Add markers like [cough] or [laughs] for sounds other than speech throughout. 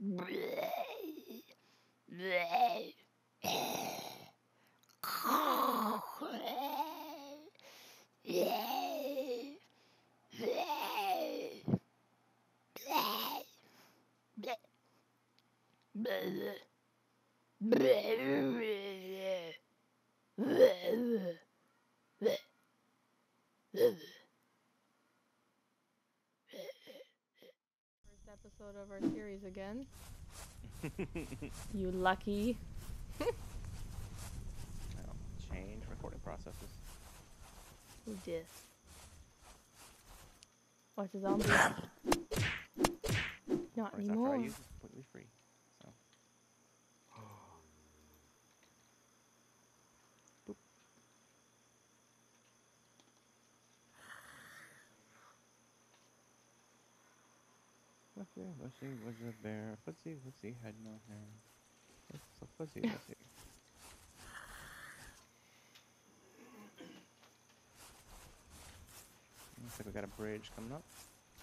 Bleh. Bleh. Episode of our series again. You lucky. [laughs] Change recording processes. Who dis? Watch a zombie. Not course, after I anymore. use completely free. Fuzzy, wuzzy, was a bear. Fuzzy, wuzzy, had no hair. It's so fuzzy, wuzzy. Looks like we got a bridge coming up.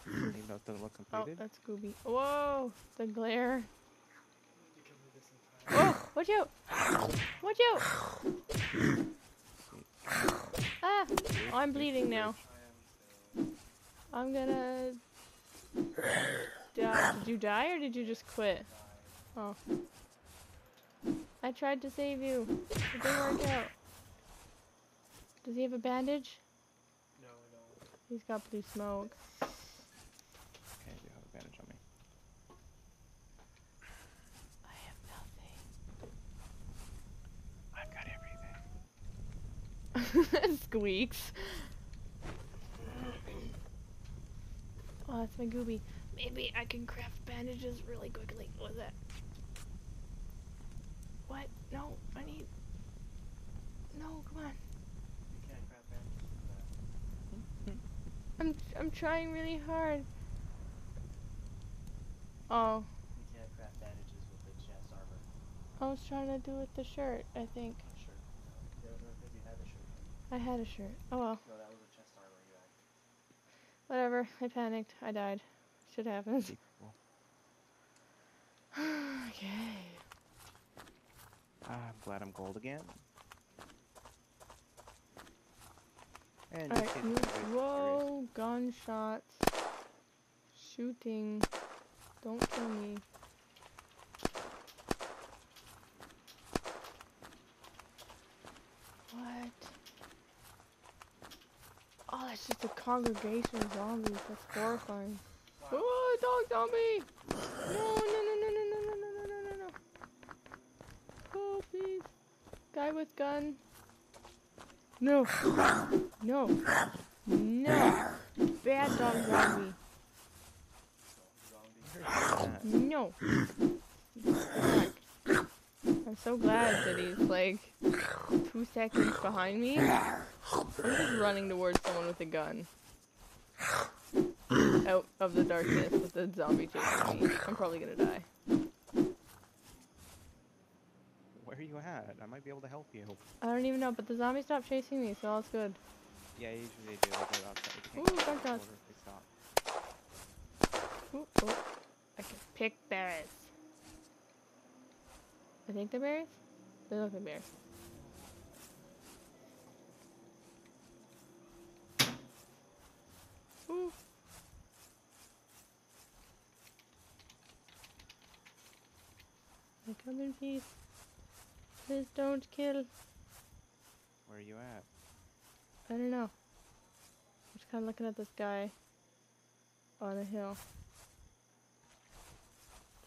Even though it doesn't look completed. Oh, that's Scooby. Whoa, the glare. [coughs] Oh, watch out! Watch out! See. Ah, I'm bleeding now. I'm gonna. Die. Did you die or did you just quit? Oh. I tried to save you. It didn't work out. Does he have a bandage? No, no. He's got blue smoke. Okay, I do have a bandage on me. I have nothing. I've got everything. [laughs] Squeaks. Oh, that's my gooby. Maybe I can craft bandages really quickly. What's that? What? No, I need. No, come on. You can't grab bandages. Hmm? I'm I'm trying really hard. Oh, You can't craft bandages with the chest armor. I was trying to do with the shirt. I think Sure. No, because you had the shirt. I had a shirt. Oh well, No, that was the chest armor you had. Whatever. I panicked. I died. Shit happens. [sighs] Okay. I'm glad I'm gold again. And Alright, just in move. case anybody's curious, Whoa, gunshots. Shooting. Don't kill me. What? That's just a congregation of zombies. That's horrifying. Oh, dog zombie! No, no, no, no, no, no, no, no, no, no, no, no. Oh, please. Guy with gun. No. No. No. Bad dog. Zombie. No. I'm so glad that he's like two seconds behind me. I'm running towards someone with a gun. Out of the darkness with the zombie chasing me. I'm probably gonna die. Where are you at? I might be able to help you. I don't even know, but the zombie stopped chasing me, so all's good. Yeah, usually they do. They. Ooh, can't gunshots. water they stop. Ooh, oh. I can pick berries. I think they're berries? They look like berries. Ooh. I come in peace. Please don't kill. Where are you at? I don't know. I'm just kind of looking at this guy on a hill.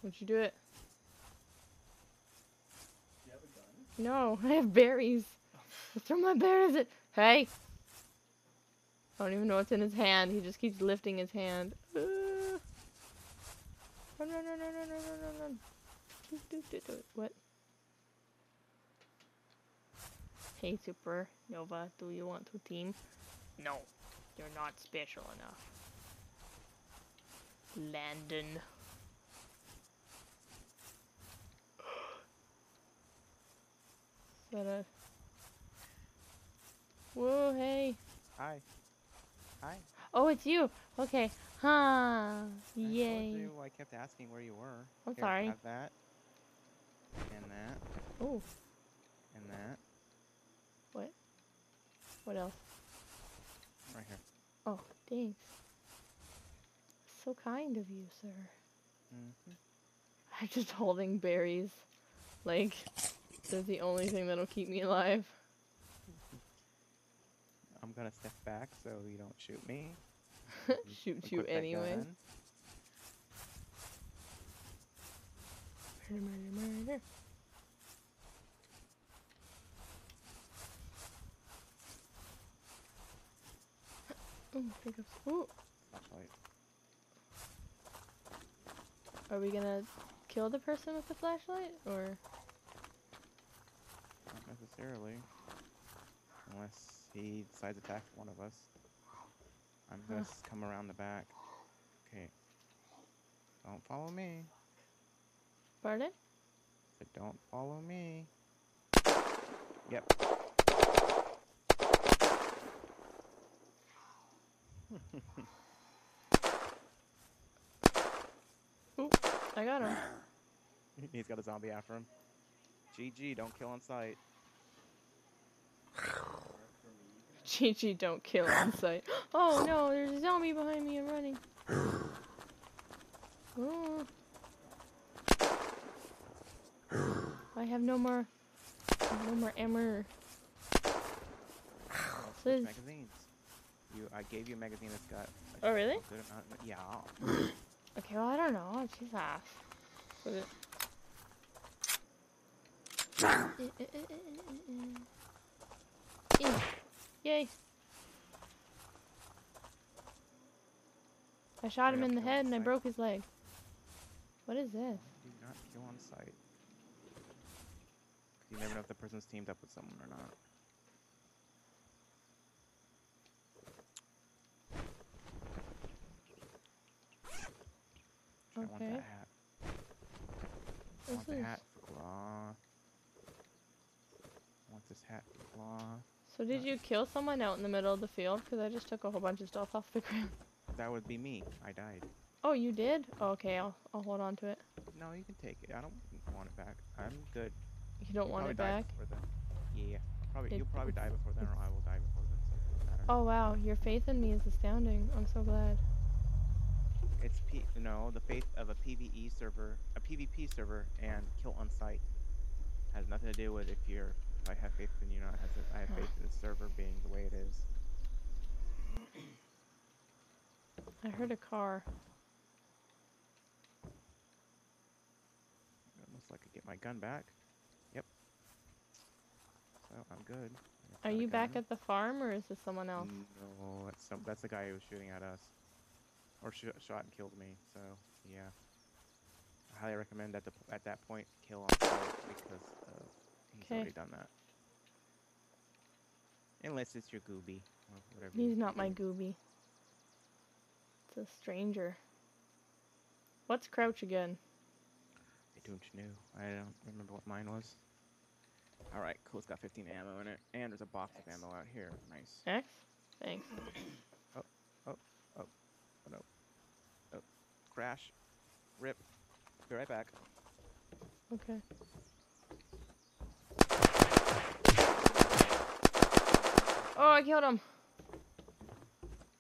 Don't you do it? Do you have a gun? No, [laughs] I have berries. [laughs] What's wrong with my berries? It. Hey. I don't even know what's in his hand. He just keeps lifting his hand. Uh. Run, run, run, run, run, run, run, run. What? Hey, Supernova, do you want to team? No, you're not special enough. Landon. [gasps] Is that a... Whoa, hey. Hi. Hi. Oh, it's you. Okay. Huh. I told you I kept asking where you were. I'm Here, sorry. Have that. And that. Oh, And that. what What else? Right here. Oh, thanks. So kind of you, sir. hmm I'm just holding berries. Like, they're the only thing that'll keep me alive. I'm gonna step back so you don't shoot me. [laughs] Shoot you Equip anyway. gun. Murder, murder, murder. [laughs] Oh, ooh, pick up. Ooh, are we gonna kill the person with the flashlight, or Not necessarily. Unless he decides to attack one of us. I'm gonna Huh. come around the back. Okay. Don't follow me. pardon? But don't follow me. Yep. [laughs] I got him. [laughs] He's got a zombie after him. GG, don't kill on sight. Chi Chi, don't kill on sight. Oh no, there's a zombie behind me. I'm running. Oh. I have no more, no more ammo. Oh, Liz. magazines. You, I gave you a magazine that's got. Oh, really? Good amount. of- Yeah. Okay, well I don't know. Jesus. Was it? Yay! I shot him in the head and I broke his leg. What is this? Do not kill on sight. You never know if the person's teamed up with someone or not. I want Okay. that hat. I want This the hat for Claw. I want this hat for Claw. So did you kill someone out in the middle of the field? Because I just took a whole bunch of stuff off the [laughs] ground. That would be me. I died. Oh, you did? Oh, okay, I'll, I'll hold on to it. No, you can take it. I don't want it back. I'm good. You don't want it back? Yeah. Probably. It- you'll probably die before then, or I will die before then. So it matter. Oh wow, your faith in me is astounding. I'm so glad. It's P. No, the faith of a PVE server, a PvP server, and kill on site has nothing to do with if you're. I have faith in you, not I have faith in the server being the way it is. I heard a car. Almost like I get my gun back. Yep. So I'm good. Are you back at the farm or is this someone else? No, that's some. That's the guy who was shooting at us, or sh- shot and killed me. So yeah, I highly recommend at the at that point kill on because uh, he's already done that. Unless it's your gooby or whatever. He's not my gooby. It's a stranger. What's crouch again? I don't know. I don't remember what mine was. All right, cool. It's got 15 ammo in it, and there's a box of ammo out here. Nice. X? Thanks. Oh, oh, oh. Oh, no. Oh. Crash. Rip. Be right back. Okay. Oh, I killed him.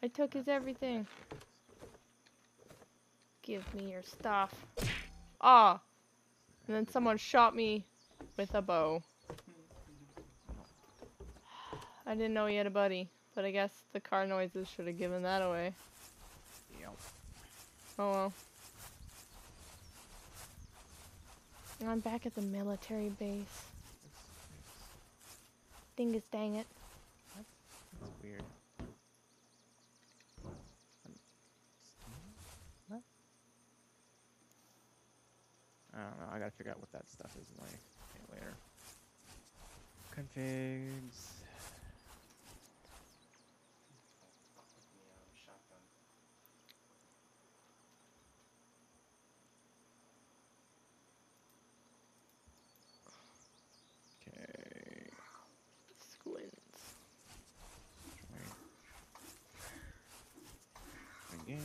I took his everything. Give me your stuff. Ah. And then someone shot me with a bow. I didn't know he had a buddy, but I guess the car noises should have given that away. Yep. Oh well. I'm back at the military base. Dingus dang it. Weird. I don't know. I gotta figure out what that stuff is like later. Configs. in.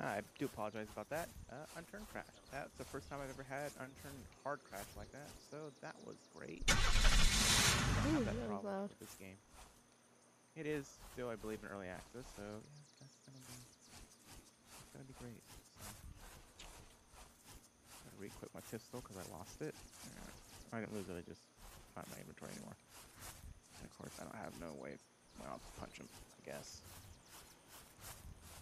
I do apologize about that. Uh, unturned crash. That's the first time I've ever had unturned hard crash like that, so that was great. Ooh, that, that was loud. this game. It is still, I believe, in early access, so yeah, that's gonna be, that's gonna be great. So, gotta re-equip pistol because I lost it. I didn't lose it. I just not in my inventory anymore. And of course, I don't have no way. Well, I'll punch him, I guess.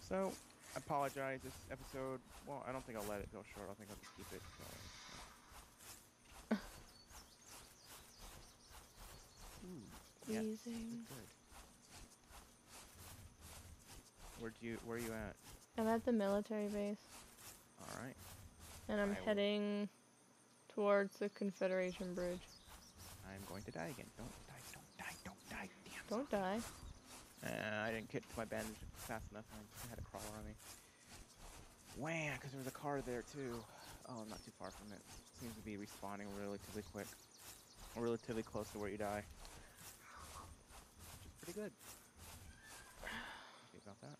So, I apologize. This episode, well, I don't think I'll let it go short. I think I'll just keep it going. so. Ooh, yes, Squeezing. good. Where do you? Where are you at? I'm at the military base, All right. and I'm I will- heading towards the Confederation Bridge. I'm going to die again. Don't die. Don't die. Don't die. Damn. Don't die. Uh, I didn't get to my bandage fast enough. I had a crawler on me. Wham! Because there was a car there too. Oh, I'm not too far from it. Seems to be respawning relatively quick. Relatively close to where you die. Which is pretty good. [sighs] Happy about that.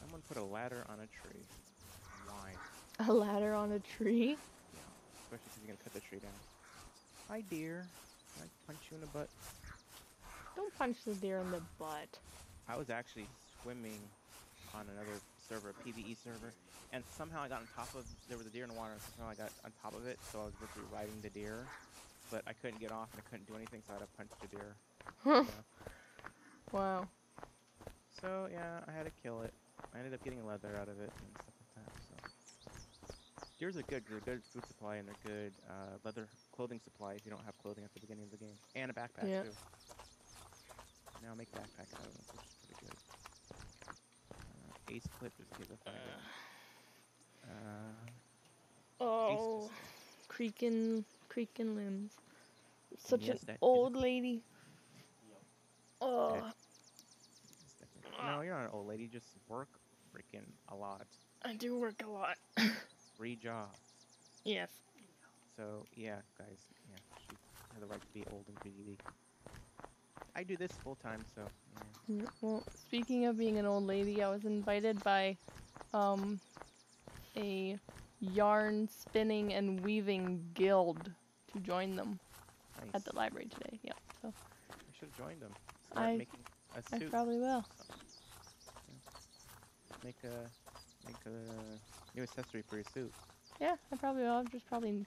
Someone put a ladder on a tree. Why? A ladder on a tree? Yeah. Especially if you're gonna cut the tree down. Hi, dear. Can I punch you in the butt? Don't punch the deer in the butt. I was actually swimming on another server, a PVE server, and somehow I got on top of. There was a deer in the water, and somehow I got on top of it, so I was literally riding the deer, but I couldn't get off and I couldn't do anything, so I had to punch the deer. Huh. [laughs] Yeah. Wow. So yeah, I had to kill it. I ended up getting a leather out of it and stuff like that. So deers are good. They're good food supply and they're good uh, leather clothing supply if you don't have clothing at the beginning of the game, and a backpack Yeah. too. Now make backpack out of them, which is pretty good. Uh, ace clip is give if I get. Uh, Oh, pistol. creaking, creaking limbs. Such Yes, an a- old lady. Oh, No, you're not an old lady. Just work freaking a lot. I do work a lot. [laughs] Three jobs. yes. So yeah, guys, yeah, she has the right to be old and PVD. I do this full time, so yeah. Mm, Well, speaking of being an old lady, I was invited by um a yarn spinning and weaving guild to join them nice. at the library today. Yeah, so I should have joined them. Start I- making a I probably will. Make a make a new accessory for your suit. Yeah, I probably will. I'll just probably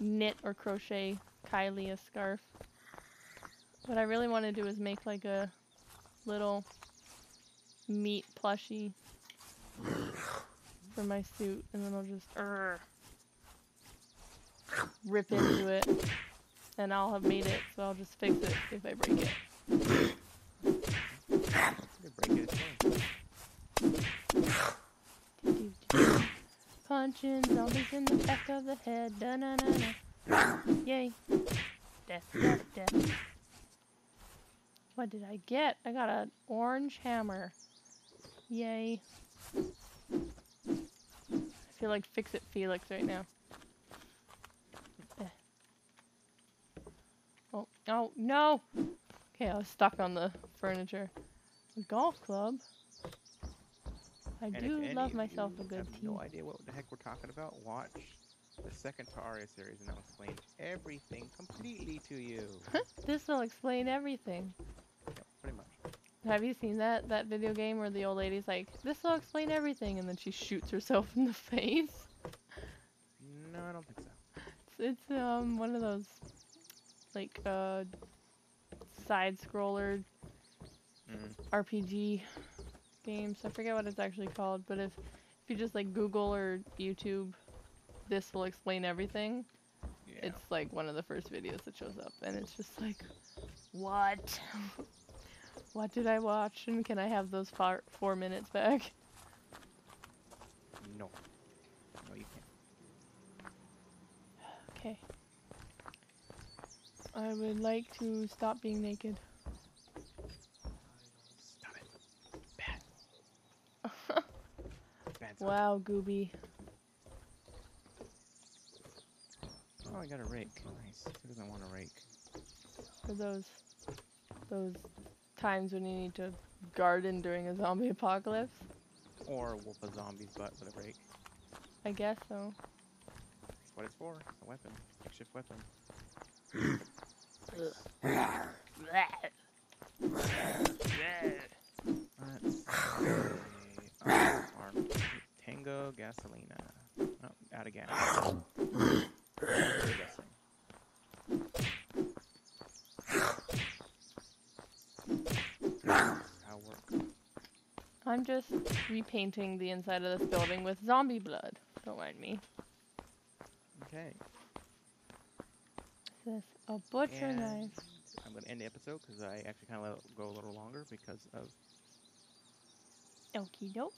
knit or crochet Kylie a scarf. What I really want to do is make like a little meat plushie for my suit, and then I'll just urgh, rip into it, and I'll have made it. So I'll just fix it if I break it. That's a good break it. Punching zombies in the back of the head. Da na na na. Yay. Death, death, death. What did I get? I got an orange hammer. Yay. I feel like Fix It Felix right now. Oh, oh, no! Okay, I was stuck on the furniture. A golf club? I And do love myself a good have tea. no idea what the heck we're talking about, watch the second Terraria series, and I'll explain everything completely to you. This will explain everything. Pretty much. Have you seen that that video game where the old lady's like, "This will explain everything," and then she shoots herself [laughs] in the face? No, I don't think so. It's, it's um one of those like uh side scroller Mm. RPG games. I forget what it's actually called, but if if you just like Google or YouTube, this will explain everything. Yeah. It's like one of the first videos that shows up, and it's just like, what? [laughs] what did I watch? And can I have those four, four minutes back? [laughs] No. No, you can't. Okay. I would like to stop being naked. Stop it. Bad. Bad. sign. Wow, Gooby. Oh, I got a rake. Nice. Who doesn't want a rake? For those, those times when you need to garden during a zombie [laughs] apocalypse. Or whoop a zombie's butt with a rake. I guess so. That's what it's for. A weapon. Makeshift weapon. Let's see. Farm. Gasolina. Oh, out of gas. Guessing. How it works. I'm just repainting the inside of this building with zombie blood. Don't mind me. Okay. This a butcher And knife. I'm going to end the episode because I actually kind of let it go a little longer because of Okie doke.